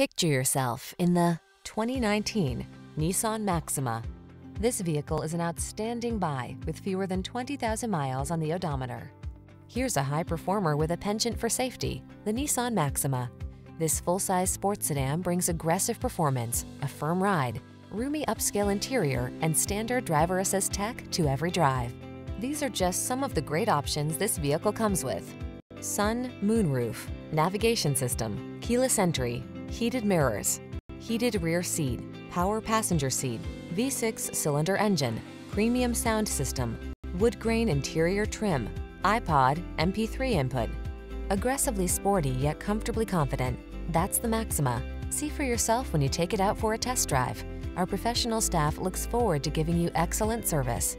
Picture yourself in the 2019 Nissan Maxima. This vehicle is an outstanding buy with fewer than 20,000 miles on the odometer. Here's a high performer with a penchant for safety, the Nissan Maxima. This full-size sports sedan brings aggressive performance, a firm ride, roomy upscale interior, and standard driver assist tech to every drive. These are just some of the great options this vehicle comes with. Sun moonroof, navigation system, keyless entry, heated mirrors, heated rear seat, power passenger seat, V6 cylinder engine, premium sound system, wood grain interior trim, iPod, MP3 input. Aggressively sporty yet comfortably confident. That's the Maxima. See for yourself when you take it out for a test drive. Our professional staff looks forward to giving you excellent service.